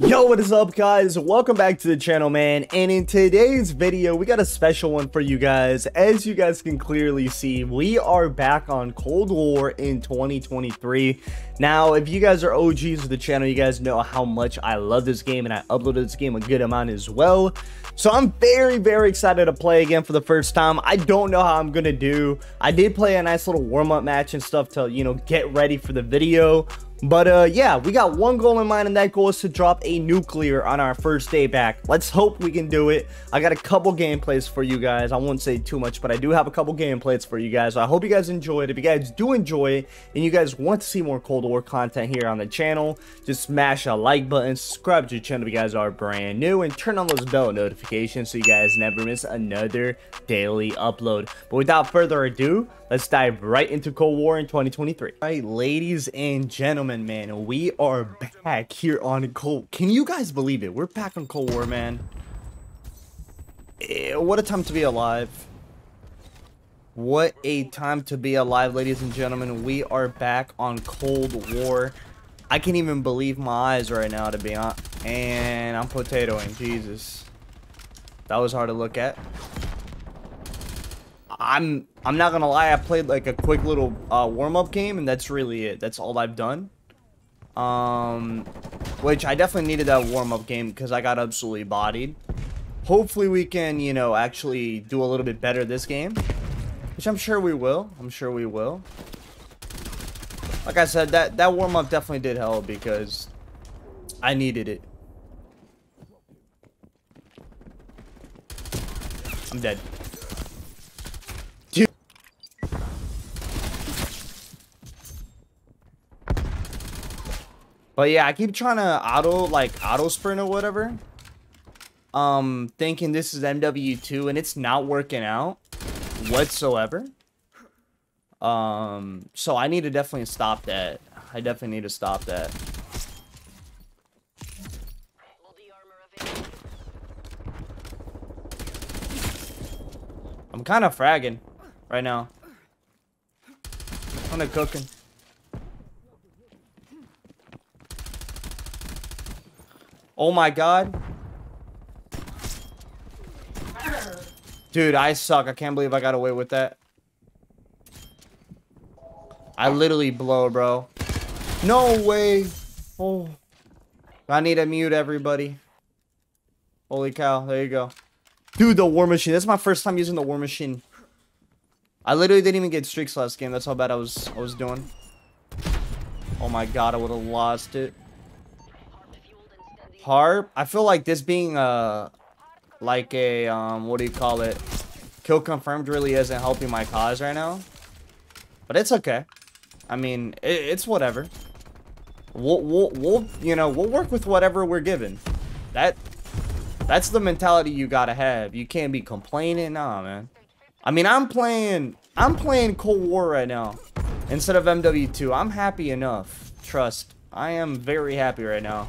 Yo, what is up guys? Welcome back to the channel, man. And in today's video, we got a special one for you guys. As you guys can clearly see, we are back on Cold War in 2023. Now, if you guys are OGs of the channel, you guys know how much I love this game and I uploaded this game a good amount as well. So I'm very, very excited to play again for the first time. I don't know how I'm going to do. I did play a nice little warm-up match and stuff to, you know, get ready for the video. But uh, yeah, we got one goal in mind, and that goal is to drop a nuclear on our first day back. Let's hope we can do it. I got a couple gameplays for you guys. I won't say too much, but I do have a couple gameplays for you guys. So I hope you guys enjoyed. If you guys do enjoy it, and you guys want to see more Cold War content here on the channel, just smash a like button, subscribe to the channel if you guys are brand new, and turn on those bell notifications so you guys never miss another daily upload. But without further ado, let's dive right into Cold War in 2023. All right, ladies and gentlemen, man, we are back here on Cold. Can you guys believe it? We're back on Cold War, man. Eh, what a time to be alive. What a time to be alive, ladies and gentlemen. We are back on Cold War. I can't even believe my eyes right now, to be honest. And I'm potatoing. Jesus. That was hard to look at. I'm I'm not gonna lie, I played like a quick little uh, warm-up game, and that's really it. That's all I've done. Um, which I definitely needed that warm-up game because I got absolutely bodied. Hopefully we can, you know, actually do a little bit better this game. Which I'm sure we will. I'm sure we will. Like I said, that, that warm-up definitely did help because I needed it. I'm dead. But yeah, I keep trying to auto, like, auto sprint or whatever. Um, thinking this is MW2 and it's not working out whatsoever. Um, so I need to definitely stop that. I definitely need to stop that. I'm kind of fragging right now. I'm cooking. Oh my god. Dude, I suck. I can't believe I got away with that. I literally blow, bro. No way. Oh. I need to mute everybody. Holy cow. There you go. Dude, the war machine. That's my first time using the war machine. I literally didn't even get streaks last game. That's how bad I was I was doing. Oh my god, I would have lost it. Harp. I feel like this being a like a um what do you call it? Kill confirmed really isn't helping my cause right now. But it's okay. I mean, it, it's whatever. We'll, we'll, we'll, you know, we'll work with whatever we're given. That, that's the mentality you gotta have. You can't be complaining, nah, man. I mean, I'm playing, I'm playing Cold War right now instead of MW2. I'm happy enough. Trust. I am very happy right now.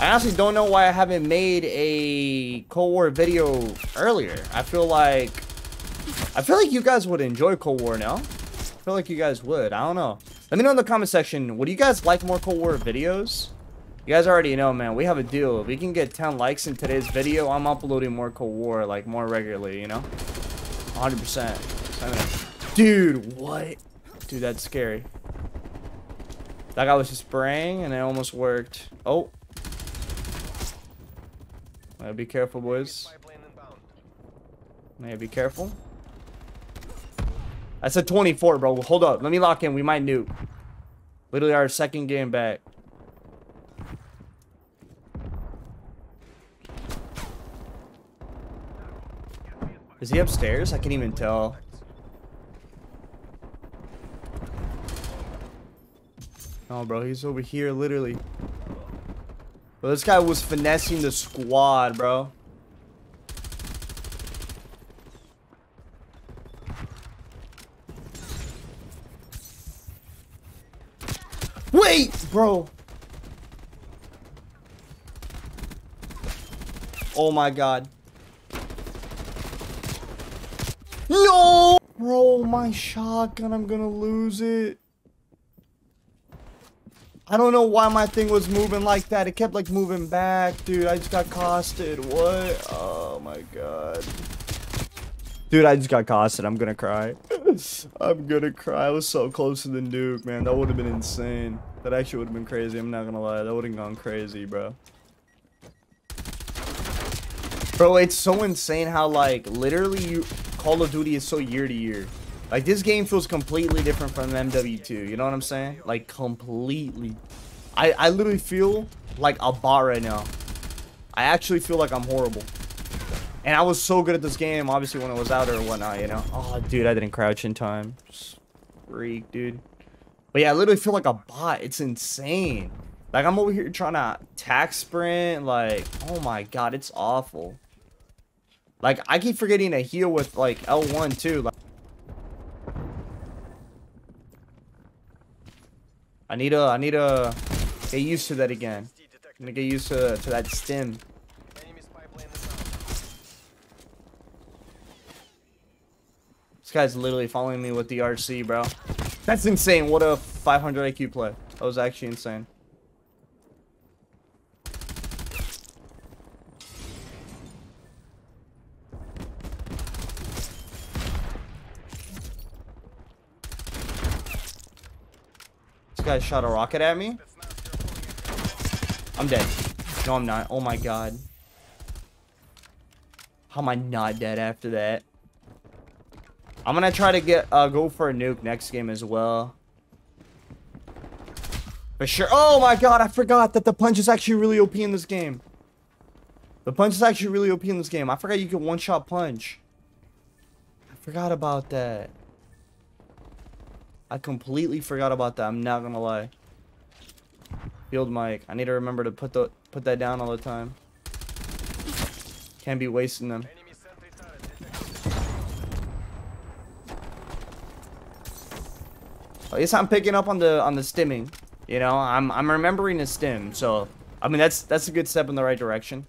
I honestly don't know why I haven't made a Cold War video earlier. I feel like... I feel like you guys would enjoy Cold War now. I feel like you guys would. I don't know. Let me know in the comment section. Would you guys like more Cold War videos? You guys already know, man. We have a deal. If we can get 10 likes in today's video, I'm uploading more Cold War, like, more regularly, you know? 100%. Dude, what? Dude, that's scary. That guy was just spraying, and it almost worked. Oh. Be careful, boys. May be careful. That's a 24, bro. Hold up. Let me lock in. We might nuke. Literally our second game back. Is he upstairs? I can't even tell. Oh, bro. He's over here, literally. Bro, this guy was finessing the squad, bro. Wait, bro. Oh my god. No! Bro, my shotgun, I'm gonna lose it. I don't know why my thing was moving like that. It kept like moving back, dude. I just got costed. What? Oh my god. Dude, I just got costed. I'm gonna cry. I'm gonna cry. I was so close to the nuke, man. That would have been insane. That actually would have been crazy. I'm not gonna lie. That would have gone crazy, bro. Bro, it's so insane how, like, literally you, Call of Duty is so year to year. Like, this game feels completely different from MW2. You know what I'm saying? Like, completely. I, I literally feel like a bot right now. I actually feel like I'm horrible. And I was so good at this game, obviously, when it was out or whatnot, you know? Oh, dude, I didn't crouch in time. Freak, dude. But yeah, I literally feel like a bot. It's insane. Like, I'm over here trying to tac sprint. Like, oh my god, it's awful. Like, I keep forgetting to heal with, like, L1, too. Like, I need to, I need to get used to that again. I'm gonna get used to, to that stim. This guy's literally following me with the RC, bro. That's insane. What a 500 IQ play. That was actually insane. Guy shot a rocket at me. I'm dead. No, I'm not. Oh my god. How am I not dead after that? I'm gonna try to get uh go for a nuke next game as well. For sure. Oh my god, I forgot that the punch is actually really OP in this game. The punch is actually really OP in this game. I forgot you can one-shot punch. I forgot about that. I completely forgot about that. I'm not gonna lie. Field mic. I need to remember to put the put that down all the time. Can't be wasting them. At least I'm picking up on the on the stimming. You know, I'm I'm remembering the stim. So I mean that's that's a good step in the right direction.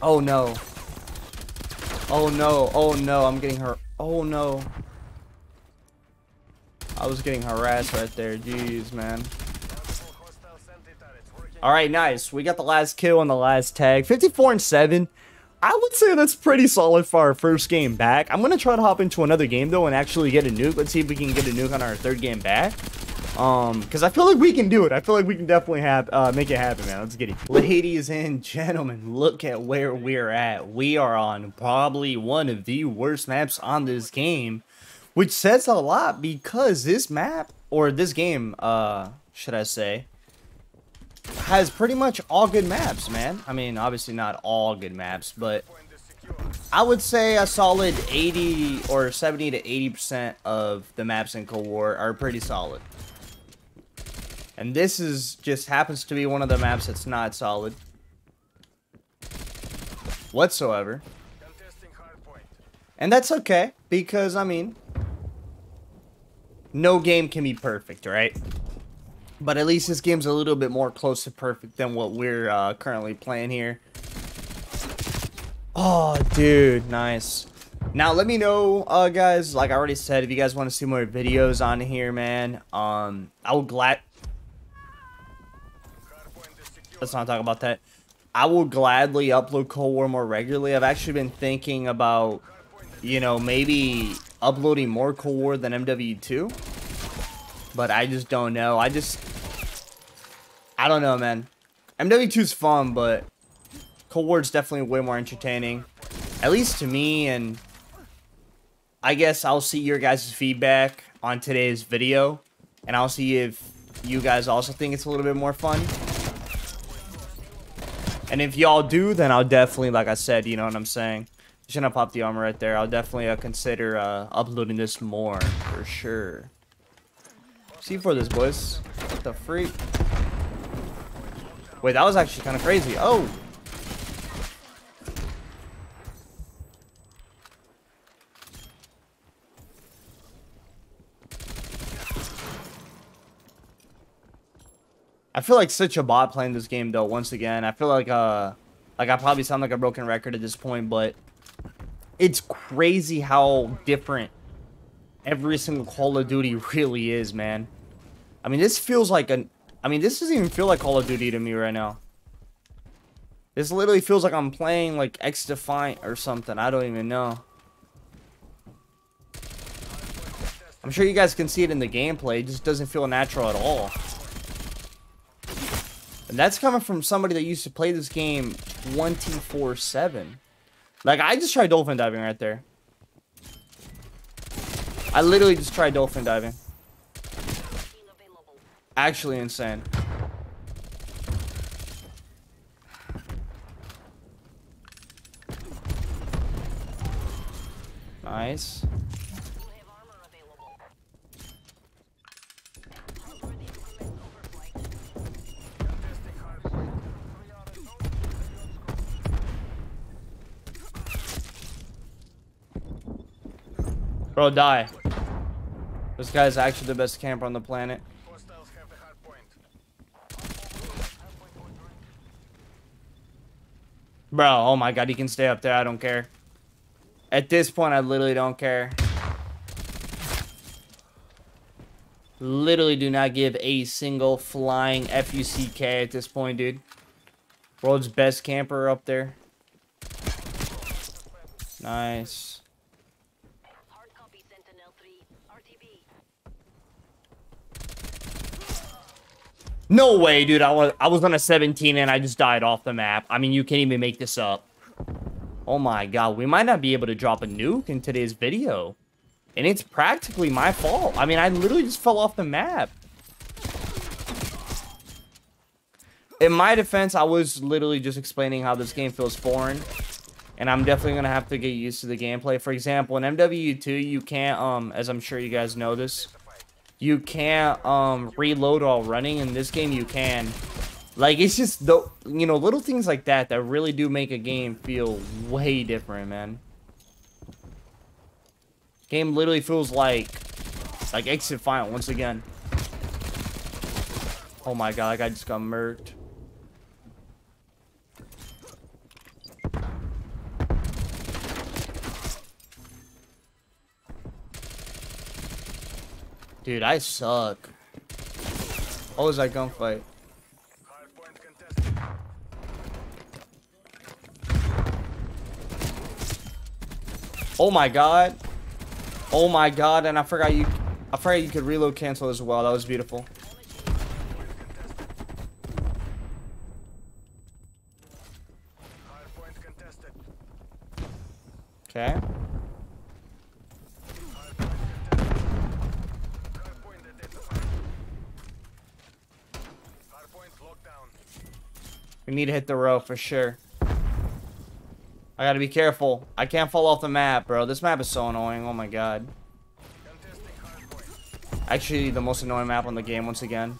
Oh no. Oh no. Oh no. I'm getting hurt. Oh no. I was getting harassed right there. Jeez, man. Alright, nice. We got the last kill on the last tag. 54 and 7. I would say that's pretty solid for our first game back. I'm going to try to hop into another game, though, and actually get a nuke. Let's see if we can get a nuke on our third game back. Um, because I feel like we can do it. I feel like we can definitely have uh, make it happen, man. Let's get it. Ladies and gentlemen, look at where we're at. We are on probably one of the worst maps on this game, which says a lot because this map or this game, uh, should I say, has pretty much all good maps, man. I mean, obviously not all good maps, but I would say a solid 80 or 70 to 80% of the maps in Cold War are pretty solid. And this is just happens to be one of the maps that's not solid. Whatsoever. And that's okay, because, I mean, no game can be perfect, right? But at least this game's a little bit more close to perfect than what we're uh, currently playing here. Oh, dude, nice. Now, let me know, uh, guys, like I already said, if you guys want to see more videos on here, man, um, I will glad let's not talk about that. I will gladly upload Cold War more regularly. I've actually been thinking about, you know, maybe uploading more Cold War than MW2. But I just don't know. I just, I don't know, man. MW2 is fun, but Cold War is definitely way more entertaining. At least to me, and I guess I'll see your guys' feedback on today's video. And I'll see if you guys also think it's a little bit more fun. And if y'all do, then I'll definitely, like I said, you know what I'm saying? Shouldn't have popped the armor right there. I'll definitely uh, consider uh, uploading this more, for sure. See for this, boys. What the freak? Wait, that was actually kind of crazy. Oh! Feel like such a bot playing this game though. Once again, I feel like uh, like I probably sound like a broken record at this point, but it's crazy how different every single Call of Duty really is, man. I mean, this feels like an... I mean, this doesn't even feel like Call of Duty to me right now. This literally feels like I'm playing, like, XDefiant or something. I don't even know. I'm sure you guys can see it in the gameplay. It just doesn't feel natural at all. And that's coming from somebody that used to play this game 24-7. Like, I just tried dolphin diving right there. I literally just tried dolphin diving. Actually insane. Nice. Bro, die. This guy's actually the best camper on the planet. Bro, oh my god, he can stay up there. I don't care. At this point, I literally don't care. Literally do not give a single flying F-U-C-K at this point, dude. World's best camper up there. Nice. No way, dude. I was I was on a 17 and I just died off the map. I mean, you can't even make this up. Oh my god, we might not be able to drop a nuke in today's video. And it's practically my fault. I mean, I literally just fell off the map. In my defense, I was literally just explaining how this game feels foreign. And I'm definitely going to have to get used to the gameplay. For example, in MW2, you can't, um, as I'm sure you guys know this, you can't um reload while running. In this game, you can. Like, it's just, the you know, little things like that that really do make a game feel way different, man. Game literally feels like, like XDefiant once again. Oh my god, that guy just got murked. Dude, I suck. What was that gunfight? Oh my god. Oh my god, and I forgot you I forgot you could reload cancel as well. That was beautiful. Okay. We need to hit the row for sure. I gotta be careful. I can't fall off the map, bro. This map is so annoying. Oh my god. Actually, the most annoying map on the game once again.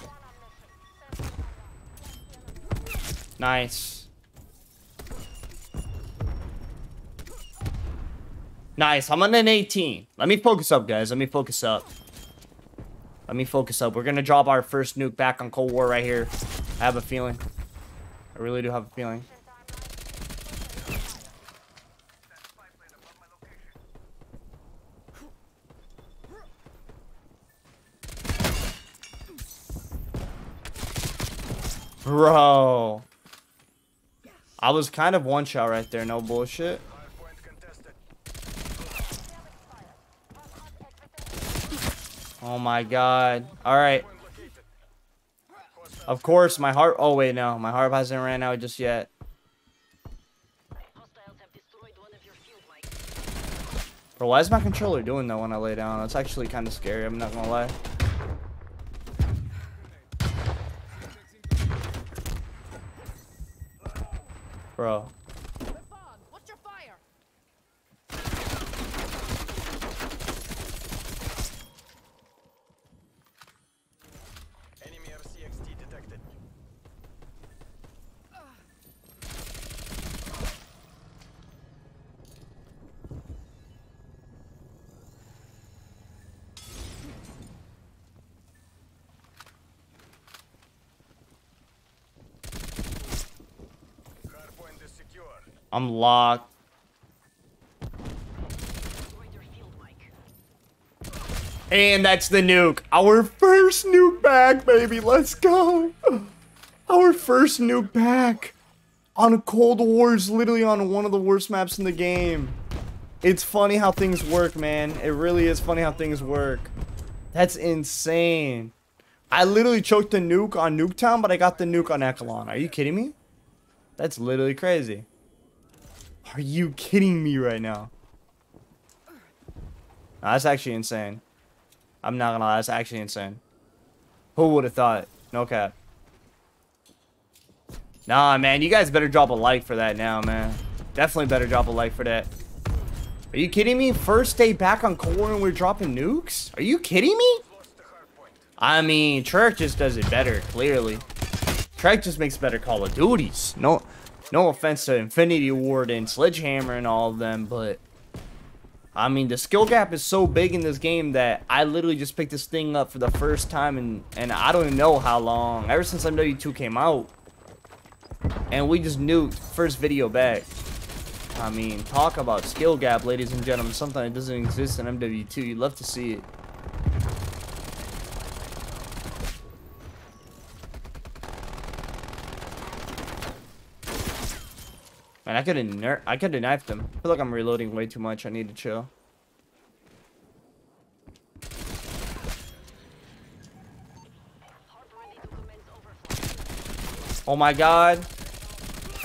Nice. Nice. I'm on an 18. Let me focus up, guys. Let me focus up. Let me focus up. We're going to drop our first nuke back on Cold War right here. I have a feeling. I really do have a feeling. Bro. I was kind of one shot right there, no bullshit. Oh my god. Alright. Of course, my heart... Oh, wait, no. My heart hasn't ran out just yet. Bro, why is my controller doing that when I lay down? That's actually kind of scary, I'm not gonna lie. Bro. I'm locked. And that's the nuke. Our first nuke back, baby. Let's go. Our first nuke back on Cold Wars, literally on one of the worst maps in the game. It's funny how things work, man. It really is funny how things work. That's insane. I literally choked the nuke on Nuketown, but I got the nuke on Echelon. Are you kidding me? That's literally crazy. Are you kidding me right now? No, that's actually insane. I'm not gonna lie, that's actually insane. Who would have thought? No cap. Nah, man, you guys better drop a like for that now, man. Definitely better drop a like for that. Are you kidding me? First day back on core and we're dropping nukes? Are you kidding me? I mean, Treyarch just does it better, clearly. Treyarch just makes better Call of Duties. No, no offense to Infinity Ward and Sledgehammer and all of them, but I mean, the skill gap is so big in this game that I literally just picked this thing up for the first time and and I don't even know how long. Ever since MW2 came out, and we just nuked first video back. I mean, talk about skill gap, ladies and gentlemen. Something that doesn't exist in MW2. You'd love to see it. Man, I could have I could have knifed him. I feel like I'm reloading way too much. I need to chill. Oh my god.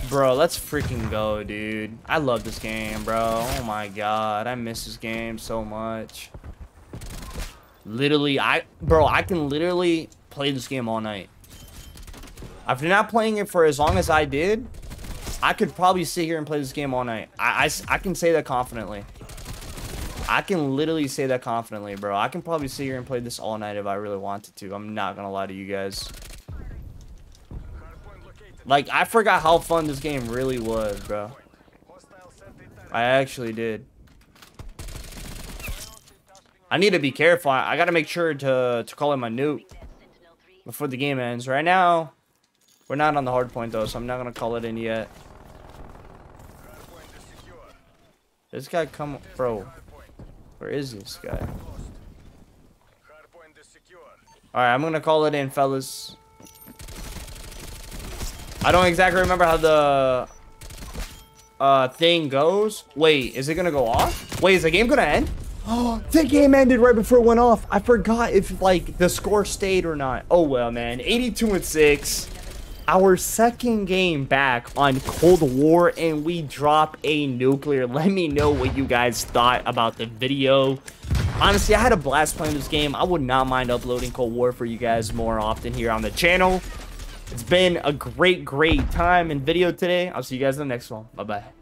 Bro, let's freaking go, dude. I love this game, bro. Oh my god. I miss this game so much. Literally, I... Bro, I can literally play this game all night. After not playing it for as long as I did, I could probably sit here and play this game all night. I, I, I can say that confidently. I can literally say that confidently, bro. I can probably sit here and play this all night if I really wanted to. I'm not gonna lie to you guys. Like, I forgot how fun this game really was, bro. I actually did. I need to be careful. I, gotta make sure to, to call in my nuke before the game ends. Right now, we're not on the hard point, though, so I'm not gonna call it in yet. This guy come... Bro. Where is this guy? Alright, I'm gonna call it in, fellas. I don't exactly remember how the uh thing goes. Wait, is it gonna go off? Wait, is the game gonna end? Oh, the game ended right before it went off. I forgot if like the score stayed or not. Oh well, man. 82 and 6 our second game back on Cold War and we drop a nuclear. Let me know what you guys thought about the video. Honestly, I had a blast playing this game. I would not mind uploading Cold War for you guys more often here on the channel. It's been a great, great time and video today. I'll see you guys in the next one. Bye-bye.